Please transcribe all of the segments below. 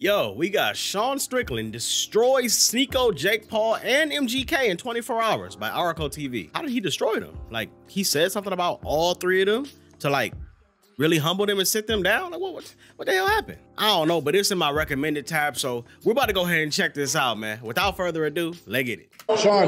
Yo, we got Sean Strickland destroys Sneako, Jake Paul, and MGK in 24 hours by Arako TV. How did he destroy them? Like, he said something about all three of them to like really humble them and sit them down? Like, what, what, what the hell happened? I don't know, but it's in my recommended tab, so we're about to go ahead and check this out, man. Without further ado, let's get it. Sean,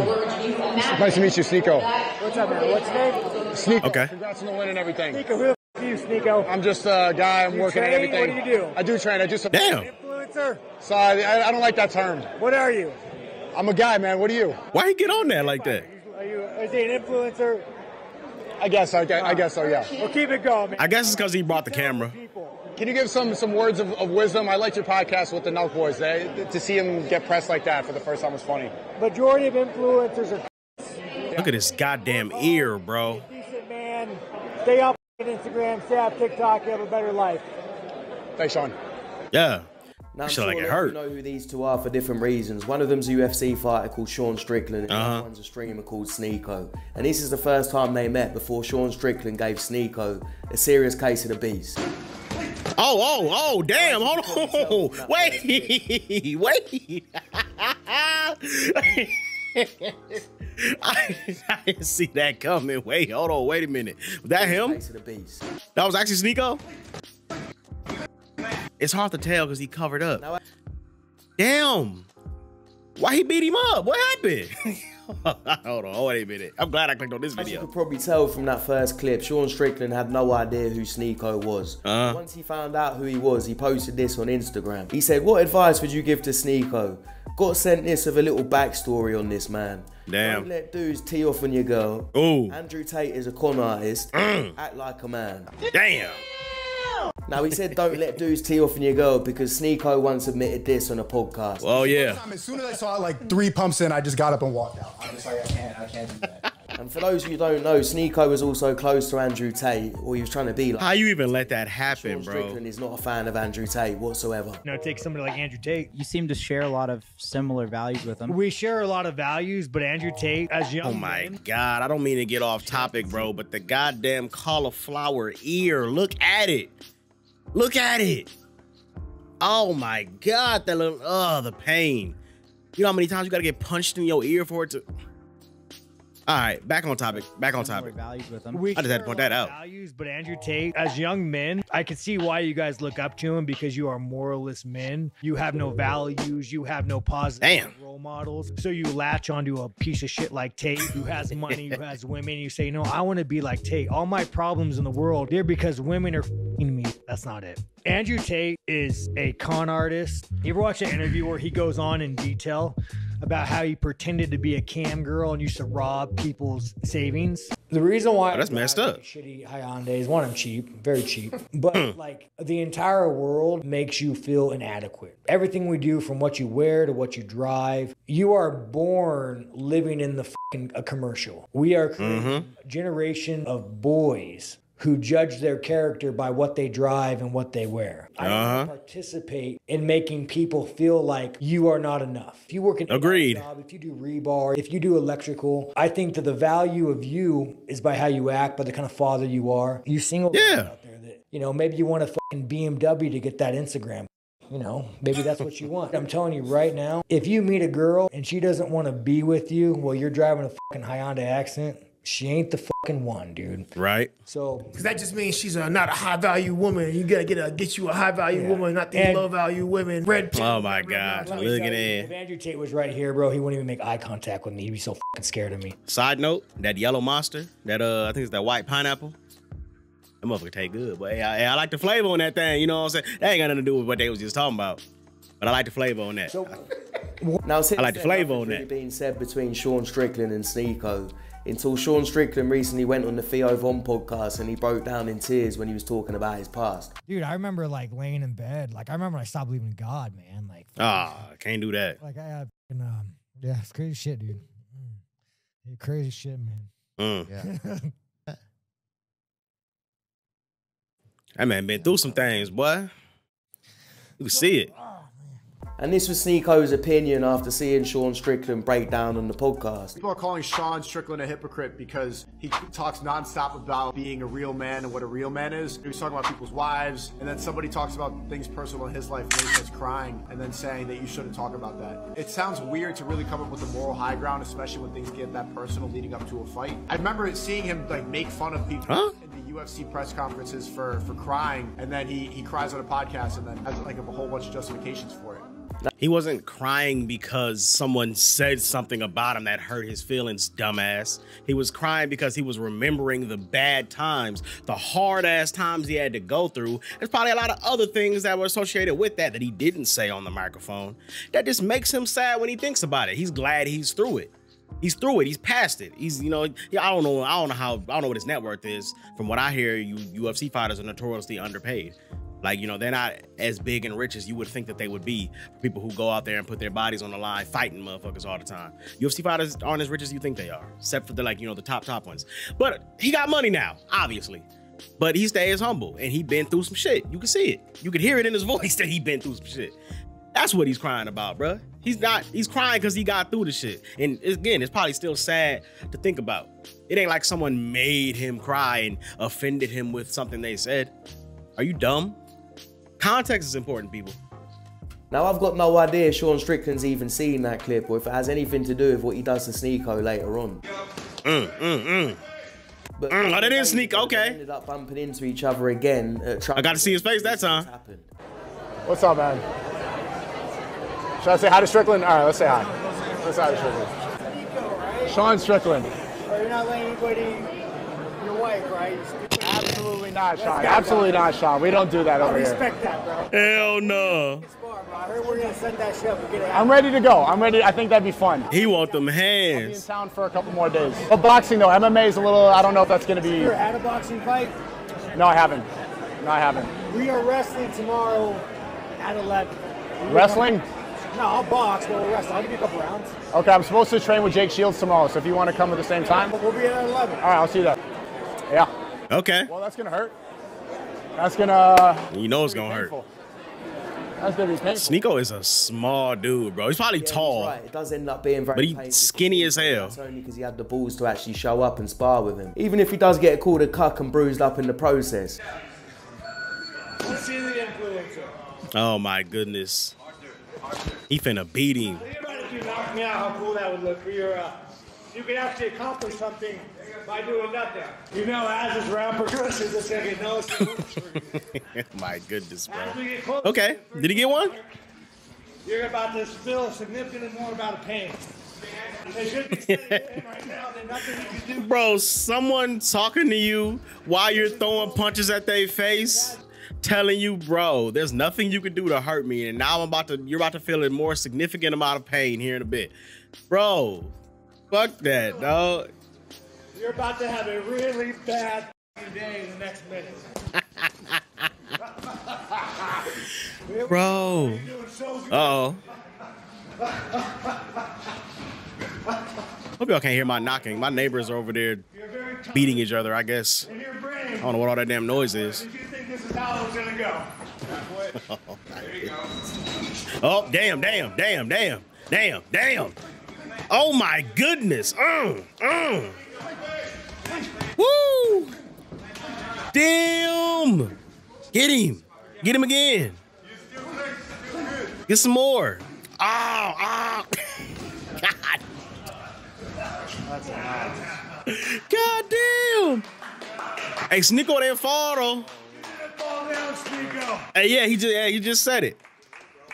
nice to meet you, Sneako. What's up, man? What's your name? Sneako, Okay. congrats on the win and everything. Sneako, who the f- you, Sneako? I'm just a guy, I'm You working train? at everything. What do you do? I do train, I do some. Damn. Influencer? Sorry, I, I don't like that term. What are you? I'm a guy, man, what are you? Why he get on there like that? Are you is he an influencer? I guess, I, guess- I guess so, yeah. Well, keep it going, man. I guess it's because he brought the camera. Can you give some some words of, of wisdom? I liked your podcast with the Nelk Boys. They, to see him get pressed like that for the first time was funny. Majority of influencers are Look at his goddamn ear, bro. decent, man. Stay off Instagram, stay off TikTok, you have a better life. Thanks, Sean. Yeah. Now, I'm sure like a it hurt. you know who these two are for different reasons. One of them's a UFC fighter called Sean Strickland, and Uh-huh. other one's a streamer called Sneako. And this is the first time they met before Sean Strickland gave Sneako a serious case of the beast. Oh, oh, oh, damn. Hold on. Wait. Wait. I, I didn't see that coming. Wait, hold on. Wait a minute. Was that him? Case of the beast. That was actually Sneako? It's hard to tell because he covered up. Damn. Why he beat him up? What happened? hold on. Wait a minute. I'm glad I clicked on this video. As you could probably tell from that first clip, Sean Strickland had no idea who Sneako was. Uh-huh. Once he found out who he was, he posted this on Instagram. He said, What advice would you give to Sneako? Got sent this with a little backstory on this man. Damn. Don't let dudes tee off on your girl. Ooh. Andrew Tate is a con artist. Mm. Act like a man. Damn. Now he said don't let dudes tee off on your girl because Sneako once admitted this on a podcast. Oh, yeah. As soon as I saw like three pumps in, I just got up and walked out. I was like, I can't, I can't do that. And for those who don't know, Sneako was also close to Andrew Tate, or he was trying to be like. How you even let that happen, Sean bro? Strickland is not a fan of Andrew Tate whatsoever. You know, take somebody like Andrew Tate. You seem to share a lot of similar values with him. We share a lot of values, but Andrew Tate, as young Oh my men, god, I don't mean to get off topic, bro, but the goddamn cauliflower ear. Look at it. Look at it. Oh my god, that little oh the pain. You know how many times you gotta get punched in your ear for it to all right, back on topic. Back on topic. values with him. We I just had to point that out. Values, but Andrew Tate, as young men, I can see why you guys look up to him because you are moralist men. You have no values. You have no positive Damn. role models. So you latch onto a piece of shit like Tate, who has money, who has women. You say, no, I want to be like Tate. All my problems in the world, they're because women are fing me. That's not it. Andrew Tate is a con artist. You ever watch an interview where he goes on in detail about how he pretended to be a cam girl and used to rob people's savings? The reason why Oh, that's messed up. a shitty Hyundais, one, I'm cheap, very cheap, but like the entire world makes you feel inadequate. Everything we do, from what you wear to what you drive, you are born living in the fucking a commercial. We are creating mm-hmm. a generation of boys who judge their character by what they drive and what they wear. I Uh-huh. participate in making people feel like you are not enough. If you work in Agreed. job, if you do rebar, if you do electrical, I think that the value of you is by how you act, by the kind of father you are. You single Yeah. out there that you know maybe you want a fucking BMW to get that Instagram. You know, maybe that's what you want. I'm telling you right now, if you meet a girl and she doesn't want to be with you while you're driving a fucking Hyundai accent, she ain't the fucking one, dude. Right? So Because that just means she's a, not a high value woman. You gotta get a get you a high value Yeah. woman, not these And- low value women. Red. pill, Oh my god. whatever. Look tell at you, if. Andrew Tate was right here, bro, he wouldn't even make eye contact with me. He'd be so fucking scared of me. Side note, that yellow monster, that uh I think it's that white pineapple. That motherfucker taste good. But hey, I, hey, I like the flavor on that thing. You know what I'm saying? That ain't got nothing to do with what they was just talking about. But I like the flavor on that. So Now, since I like the flavour on really that. Being said between Sean Strickland and Sneako until Sean Strickland recently went on the Theo Von podcast and he broke down in tears when he was talking about his past. Dude, I remember like laying in bed. Like I remember I stopped believing in God, man. Like, Ah, I can't do that. like I had, fucking, um, yeah, it's crazy shit, dude. Mm. Yeah, crazy shit, man. Mm. That man been through some things, boy. You can see it. And this was Sneako's opinion after seeing Sean Strickland break down on the podcast. People are calling Sean Strickland a hypocrite because he talks nonstop about being a real man and what a real man is. He was talking about people's wives, and then somebody talks about things personal in his life, and he starts crying, and then saying that you shouldn't talk about that. It sounds weird to really come up with a moral high ground, especially when things get that personal leading up to a fight. I remember seeing him like make fun of people. Huh? in the UFC press conferences for for crying, and then he he cries on a podcast, and then has like a whole bunch of justifications for it. He wasn't crying because someone said something about him that hurt his feelings, dumbass. He was crying because he was remembering the bad times, the hard ass times he had to go through. There's probably a lot of other things that were associated with that that he didn't say on the microphone. That just makes him sad when he thinks about it. He's glad he's through it. He's through it. He's past it. He's, you know, I don't know. I don't know how, I don't know what his net worth is. From what I hear, you UFC fighters are notoriously underpaid. Like, you know, they're not as big and rich as you would think that they would be for people who go out there and put their bodies on the line fighting motherfuckers all the time. UFC fighters aren't as rich as you think they are, except for the like, you know, the top top ones. But he got money now, obviously. But he stays humble and he been through some shit. You can see it. You can hear it in his voice that he been through some shit. That's what he's crying about, bruh. He's not, he's crying because he got through the shit. And again, it's probably still sad to think about. It ain't like someone made him cry and offended him with something they said. Are you dumb? Context is important, people. Now, I've got no idea Sean Strickland's even seen that clip or if it has anything to do with what he does to Sneako later on. Mm, mm, mm. But Mm, oh, that is Sneako, They okay. ended up bumping into each other again. At I got to see his face that time. Happened. What's up, man? Should I say hi to Strickland? All right, let's say hi. Let's say hi to Strickland. Sean Strickland. You're not letting anybody, your wife, right? Absolutely not, Sean. Absolutely not, Sean. We don't do that I over here. respect that, bro. Hell no. I heard we're gonna set that shit up and get it out. I'm ready to go. I'm ready. I think that'd be fun. He want them Be in town for a couple more days. But boxing though, MMA is a little. I don't know if that's gonna be. You ever had a boxing fight? No, I haven't. No, I haven't. We are wrestling tomorrow at 11. You Wrestling? No, I'll box, but we'll wrestle. I'll give you a couple rounds. Okay, I'm supposed to train with Jake Shields tomorrow. So if you want to come at the same time, we'll be at 11. All right, I'll see you there. Yeah. Okay. Well, that's gonna hurt. That's gonna. You know it's gonna hurt. painful. That's gonna be painful. Sneako is a small dude, bro. He's probably Yeah, he's tall. Right. It does end up being very But he's painful. skinny as hell. That's only because he had the balls to actually show up and spar with him. Even if he does get called a cuck and bruised up in the process. Let's see the influencer. Oh my goodness. He finna beat him. Think about if you knocked me out, how cool that would look for your. Uh, you could actually accomplish something by doing nothing. You know, as this round progresses, it's gonna get no my goodness, bro. As we get closer, Okay. Did he get one? You're about to feel a significant more amount of pain. They should be sending you in right now. Nothing you can do. Bro, someone talking to you while you're throwing punches at their face, telling you, bro, there's nothing you can do to hurt me. And now I'm about to, you're about to feel a more significant amount of pain here in a bit. Bro, fuck that, dog. You're about to have a really bad day in the next minute. Bro. Doing so good. Uh oh. Hope y'all can't hear my knocking. My neighbors are over there You're very tough beating each other, I guess. in your brain. I don't know what all that damn noise is. Did you think this is how it was gonna go? Oh, damn, damn, damn, damn, damn, damn. Oh my goodness. Mm, mm. Woo! Damn! Get him. Get him again. Get some more. Oh, oh. God. God damn. Hey, Sneako didn't fall though. Fall down. Hey, yeah, he just yeah, he just said it.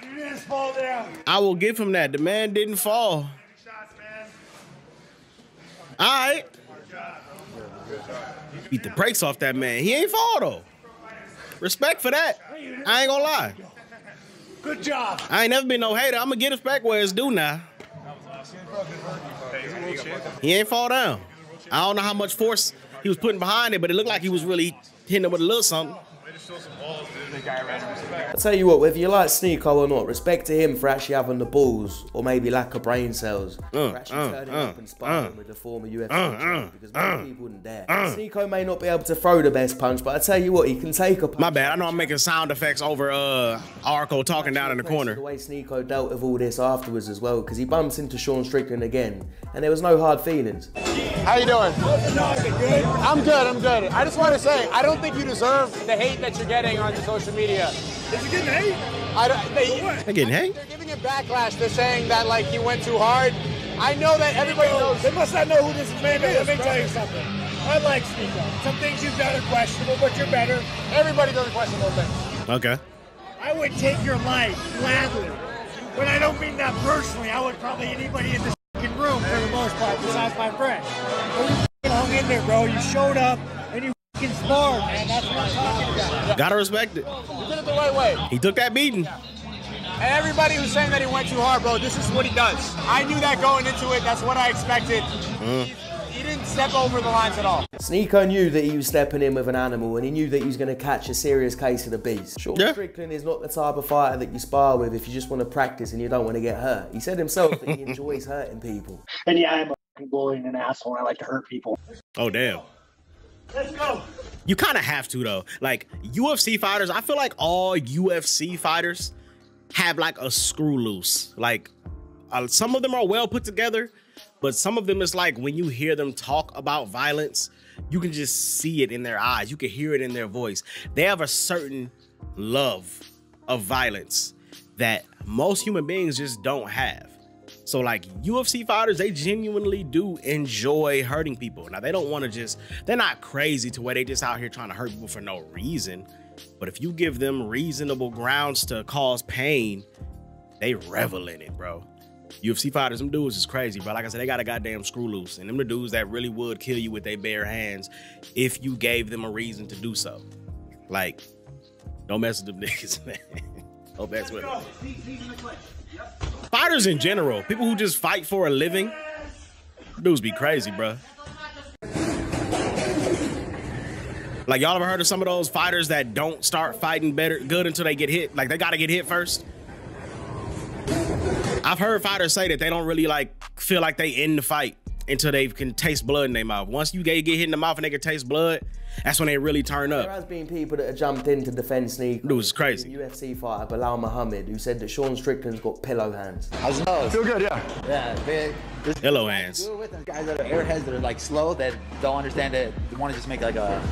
You didn't fall down. I will give him that. The man didn't fall. Shots, man. All right. Beat the brakes off that man. He ain't fall though. Respect for that. I ain't gonna lie. Good job. I ain't never been no hater. I'm gonna get his back where it's due now. He ain't fall down. I don't know how much force he was putting behind it, but it looked like he was really hitting him with a little something. I tell you what, whether you like Sneako or not, respect to him for actually having the balls, or maybe lack of brain cells, Uh, for actually uh, turning uh, up and sparring uh, with the former UFC uh, champion, uh, because uh, most people wouldn't dare. uh. Sneako may not be able to throw the best punch, but I tell you what, he can take a punch. My bad. I know I'm making sound effects over uh Arako talking down in the corner. The way Sneako dealt with all this afterwards as well, because he bumps into Sean Strickland again, and there was no hard feelings. How you doing? I'm good. I'm good. I just want to say, I don't think you deserve the hate that you're getting on social media. Is it getting hate? I don't, they, They getting hate? They're giving it backlash. They're saying that like he went too hard. I know that everybody knows. They must not know who this man is. Let me tell you something. I like Sneako. Some things you've done are questionable, but you're better. Everybody does questionable things. Okay. I would take your life gladly. But I don't mean that personally. I would probably anybody in this fucking room for the most part, besides my friend. But you fucking hung in there, bro. You showed up and you fucking sparred, man. That's what I'm talking about. Gotta respect it. You did it the right way. He took that beating. And everybody who's saying that he went too hard, bro, this is what he does. I knew that going into it. That's what I expected. Mm. He didn't step over the lines at all. Sneako knew that he was stepping in with an animal and he knew that he was going to catch a serious case of the beast. Sean Yeah. Strickland is not the type of fighter that you spar with if you just want to practice and you don't want to get hurt. He said himself that he enjoys hurting people. And yeah, I'm a fucking bully and an asshole. and I like to hurt people. Oh damn. Let's go. You kind of have to though. Like UFC fighters, I feel like all UFC fighters have like a screw loose. Like uh, some of them are well put together, but some of them is like when you hear them talk about violence, you can just see it in their eyes. You can hear it in their voice. They have a certain love of violence that most human beings just don't have. So like UFC fighters, they genuinely do enjoy hurting people. Now they don't want to just they're not crazy to where they just out here trying to hurt people for no reason. But if you give them reasonable grounds to cause pain, they revel in it, bro. UFC fighters, them dudes is crazy, bro. Like I said, they got a goddamn screw loose. And them the dudes that really would kill you with their bare hands if you gave them a reason to do so. Like, don't mess with them niggas, man. Don't mess with them. Fighters in general, people who just fight for a living, dudes be crazy, bro. Like y'all ever heard of some of those fighters that don't start fighting better good until they get hit? Like they gotta get hit first. I've heard fighters say that they don't really like feel like they in the fight until they can taste blood in their mouth. Once you get, get hit in the mouth and they can taste blood, that's when they really turn up. There has been people that have jumped in to defend Sneako. Dude, it's crazy. UFC fighter Bilal Muhammad, who said that Sean Strickland's got pillow hands. How's it know? Feel good, yeah. Yeah, big. This Hello, hands. good with them guys that are airheads that are like slow that don't understand it. They want to just make like a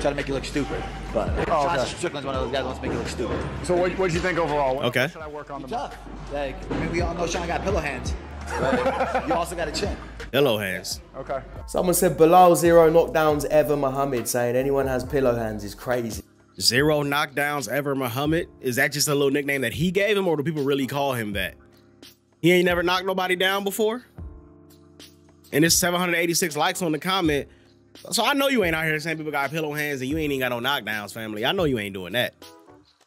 try to make you look stupid. But Oh, Josh okay. Strickland's one of those guys that wants to make you look stupid. So what what did you think overall? What Okay. should I work on the Tough. Like I mean, we all know Sean got pillow hands. But you also got a chin. Hello, hands. Okay. Someone said Bilal zero knockdowns ever Muhammad, saying anyone has pillow hands is crazy. Zero knockdowns ever, Muhammad. Is that just a little nickname that he gave him, or do people really call him that? He ain't never knocked nobody down before. And it's 786 likes on the comment. So I know you ain't out here saying people got pillow hands and you ain't even got no knockdowns, family. I know you ain't doing that.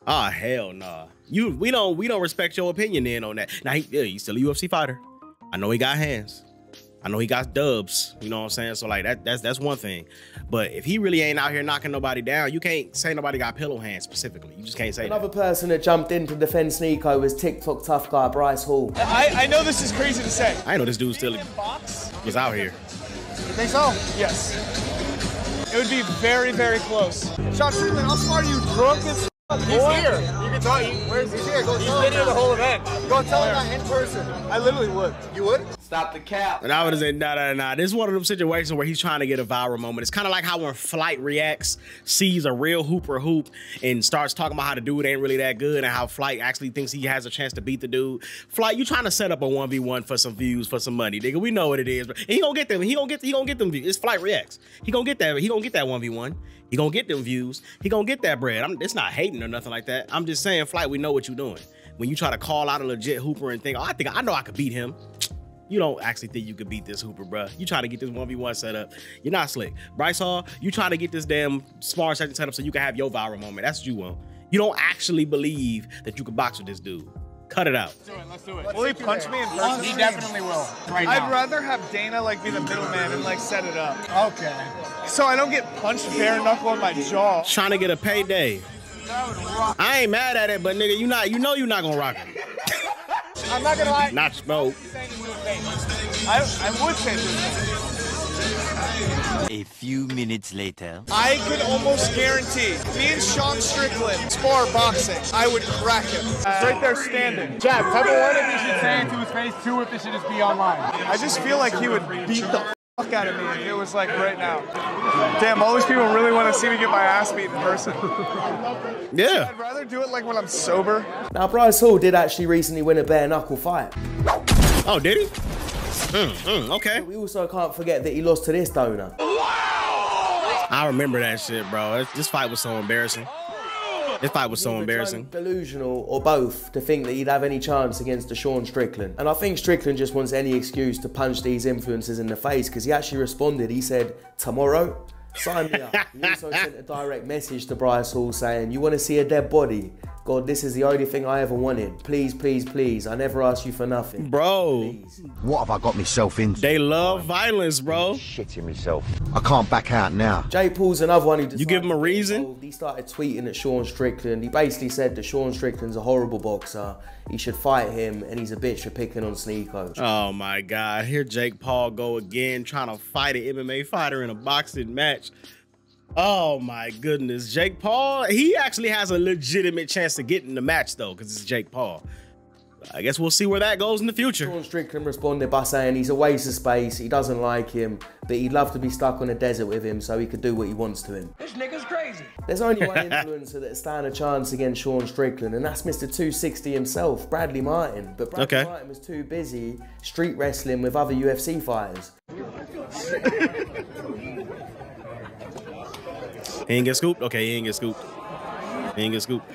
Ah, hell nah. You we don't we don't respect your opinion then on that. Now he, yeah, he's still a UFC fighter. I know he got hands. I know he got dubs. You know what I'm saying? So like that that's that's one thing. But if he really ain't out here knocking nobody down, you can't say nobody got pillow hands specifically. You just can't say that. Another person that jumped in to defend Sneako was TikTok tough guy Bryce Hall. I, I know this is crazy to say. I know this dude still Box? was out here. You think so? Yes. It would be very, very close. Sean Strickland, I'll spar you drunk as f- He's here. You can talk. He, where's he's here? Go he's been here the whole event. Go tell him that in person. I literally would. You would? Stop the cap. And I would said, nah, nah, nah. This is one of them situations where he's trying to get a viral moment. It's kind of like how when Flight reacts, sees a real hooper hoop, and starts talking about how the dude ain't really that good, and how Flight actually thinks he has a chance to beat the dude. Flight, you trying to set up a one v one for some views, for some money, nigga. We know what it is, but he gonna get them. He gonna get. He gonna get them views. It's Flight reacts. He gonna get that. He gonna get that one v one. He gonna get them views. He gonna get that bread. I'm. It's not hating or nothing like that. I'm just saying, Flight. We know what you're doing. When you try to call out a legit hooper and think, oh, I think I know I could beat him you don't actually think you could beat this Hooper, bruh. You try to get this 1v1 set up. You're not slick. Bryce Hall, you try to get this damn smart session set up so you can have your viral moment. That's what you want. You don't actually believe that you can box with this dude. Cut it out. Let's do it. Let's do it. Will he punch me in person? He definitely will. Right I'd rather have Dana like be the middleman and like set it up. Okay. So I don't get punched bare knuckle on my jaw. Trying to get a payday. I ain't mad at it, but nigga, you not you know you not gonna rock it. I'm not gonna lie. Not smoke. I, I would say this. A few minutes later. I could almost guarantee me and Sean Strickland spar boxing. I would crack him. He's right there standing. Jack, type of one if you should say it to his face, two if this should just be online. I just feel like he would beat the fuck out of me if it was like right now. Damn, all these people really want to see me get my ass beat in person. Yeah. I'd rather do it like when I'm sober. Now, Bryce Hall did actually recently win a bare knuckle fight. Oh, did he? Mm, mm, okay. We also can't forget that he lost to this donor. I remember that shit, bro. This fight was so embarrassing. This fight was so embarrassing. Delusional or both to think that he'd have any chance against the Sean Strickland. And I think Strickland just wants any excuse to punch these influencers in the face because he actually responded. He said, Tomorrow, sign me up. He also sent a direct message to Bryce Hall saying, You want to see a dead body? God, this is the only thing I ever wanted. Please, please, please. I never asked you for nothing. Bro. What have I got myself into? They love violence, bro. Shitting myself. I can't back out now. Jake Paul's another one who You give him a reason? He started tweeting at Sean Strickland. He basically said that Sean Strickland's a horrible boxer. He should fight him, and he's a bitch for picking on Sneako. Oh my God. Here Jake Paul go again trying to fight an MMA fighter in a boxing match. Oh my goodness. Jake Paul, he actually has a legitimate chance to get in the match though, because it's Jake Paul. I guess we'll see where that goes in the future. Sean Strickland responded by saying he's a waste of space. He doesn't like him, but he'd love to be stuck on a desert with him so he could do what he wants to him. This nigga's crazy. There's only one influencer that stand a chance against Sean Strickland, and that's Mr. 260 himself, Bradley Martin. But Bradley Okay. Martin was too busy street wrestling with other UFC fighters. He ain't get scooped? Okay, he ain't get scooped. He ain't get scooped.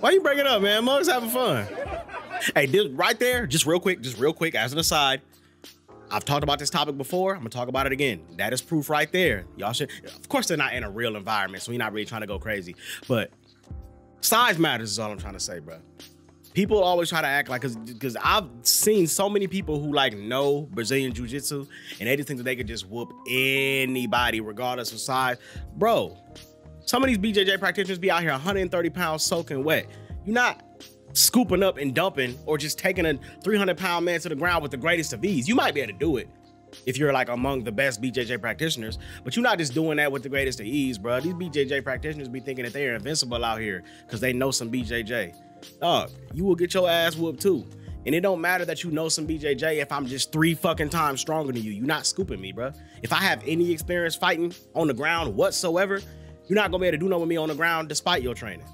Why you bring it up, man? Mug's having fun. Hey, this right there, just real quick, just real quick, as an aside. I've talked about this topic before. I'm gonna talk about it again. That is proof right there. Y'all should, of course, they're not in a real environment, so you're not really trying to go crazy. But size matters is all I'm trying to say, bro. People always try to act like, cause, cause I've seen so many people who like know Brazilian Jiu Jitsu and they just think that they could just whoop anybody regardless of size. Bro, some of these BJJ practitioners be out here 130 pounds soaking wet. You're not scooping up and dumping or just taking a 300 pound man to the ground with the greatest of ease. You might be able to do it if you're like among the best BJJ practitioners, but you're not just doing that with the greatest of ease, bro. These BJJ practitioners be thinking that they're invincible out here because they know some BJJ. Dog, you will get your ass whooped too. And it don't matter that you know some BJJ if I'm just three fucking times stronger than you. You're not scooping me, bro. If I have any experience fighting on the ground whatsoever, you're not gonna be able to do nothing with me on the ground despite your training.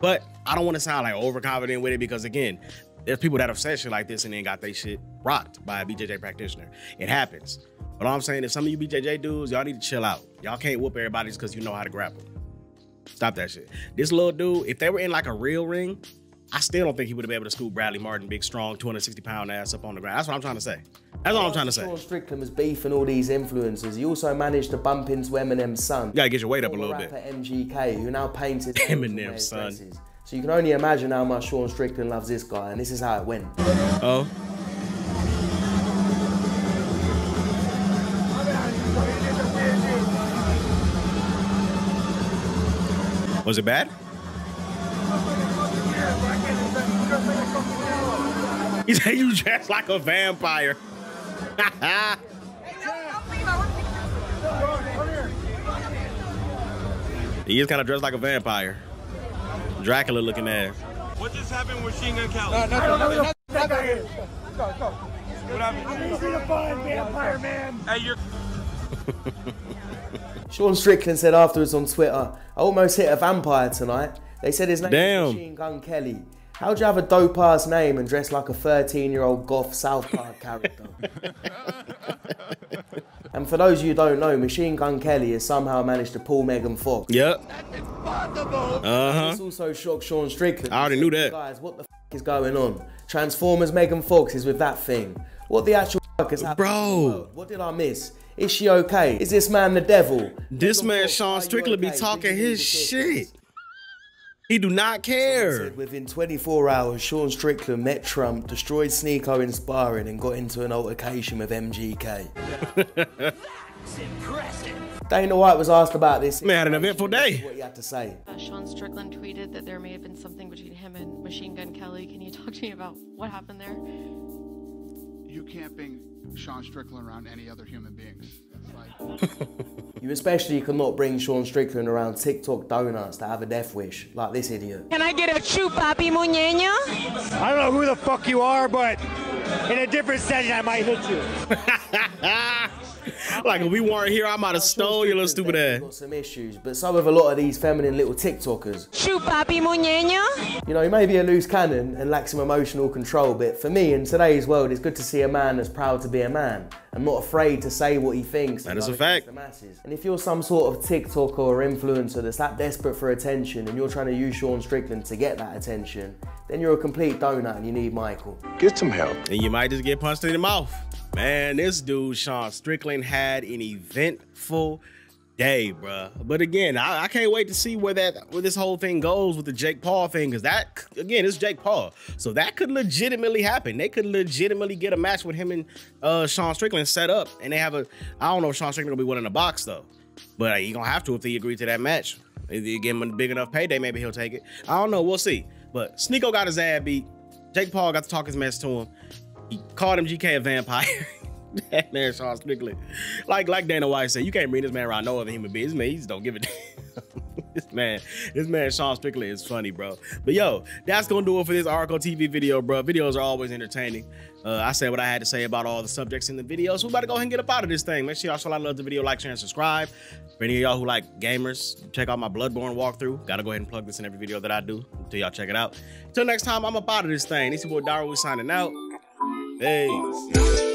But I don't want to sound like overconfident with it because again, there's people that have said shit like this and then got their shit rocked by a BJJ practitioner. It happens. But all I'm saying is some of you BJJ dudes, y'all need to chill out. Y'all can't whoop everybody just because you know how to grapple. Stop that shit. This little dude, if they were in like a real ring, I still don't think he would have been able to scoop Bradley Martin, big, strong, 260 pound ass up on the ground. That's what I'm trying to say. That's all I'm trying to say. Sean Strickland was beefing all these influencers. He also managed to bump into Eminem's son. You gotta get your weight up a little bit. MGK, who now painted nails on Eminem's son. dresses. So you can only imagine how much Sean Strickland loves this guy, and this is how it went. Oh. Was it bad? He said you dress like a vampire. he is kind of dressed like a vampire. Dracula looking ass. What just happened with Machine Gun Kelly? No, nothing, nothing, nothing. Go, go. What happened? Easy to find, vampire man. Hey, you're. Sean Strickland said afterwards on Twitter, I almost hit a vampire tonight. They said his name Damn. is Machine Gun Kelly. How'd you have a dope ass name and dress like a 13 year old goth South Park character? and for those of you who don't know, Machine Gun Kelly has somehow managed to pull Megan Fox. Yep. Uh huh. This huh. also shocked Sean Strickland. I already knew that. Guys, what the f- is going on? Transformers Megan Fox is with that thing. What the actual fuck is happening? Bro. in the world? What did I miss? Is she okay? Is this man the devil? This Megan man Fox, Sean are you Strickland be talking his need shit. Assistance? He do not care. Said within 24 hours, Sean Strickland met Trump, destroyed Sneako in sparring, and got into an altercation with MGK. That's impressive. Dana White was asked about this. Man, had an eventful day. What he had to say. Uh, Sean Strickland tweeted that there may have been something between him and Machine Gun Kelly. Can you talk to me about what happened there? You can't bring Sean Strickland around any other human beings. Like You especially cannot bring Sean Strickland around TikTok donuts to have a death wish, like this idiot. Can I get a chupapi muñeña? I don't know who the fuck you are, but in a different setting, I might hit you. like if we weren't here, I might have stole your little stupid ass. Got some issues, but so have a lot of these feminine little TikTokers. Chupapi muñeña? You know, he may be a loose cannon and lacks some emotional control, but for me in today's world, it's good to see a man that's proud to be a man and not afraid to say what he thinks. That and is a fact. The masses. And if you're some sort of TikToker or influencer that's that desperate for attention and you're trying to use Sean Strickland to get that attention, then you're a complete donut and you need Michael. Get some help. And you might just get punched in the mouth. Man, this dude, Sean Strickland, had an eventful day, bruh. But again, I, I can't wait to see where that where this whole thing goes with the Jake Paul thing, because that again, it's Jake Paul. So that could legitimately happen. They could legitimately get a match with him and uh Sean Strickland set up. And they have a I don't know if Sean Strickland will be winning the box though. But uh, he gonna have to if they agree to that match. If you give him a big enough payday, maybe he'll take it. I don't know. We'll see. But Sneako got his ad beat. Jake Paul got to talk his mess to him. He called him GK a vampire. that man Sean Strickland. Like like Dana White said, you can't bring this man around no other human being. This man, he just don't give a damn. this man, this man Sean Strickland is funny, bro. But yo, that's gonna do it for this Arako TV video, bro. Videos are always entertaining. Uh, I said what I had to say about all the subjects in the video. So we about to go ahead and get up out of this thing. Make sure y'all show a lot of love the video, like, share, and subscribe. For any of y'all who like gamers, check out my Bloodborne walkthrough. Gotta go ahead and plug this in every video that I do until y'all check it out. Until next time, I'm up out of this thing. This is your boy Dairu. We signing out. Ei.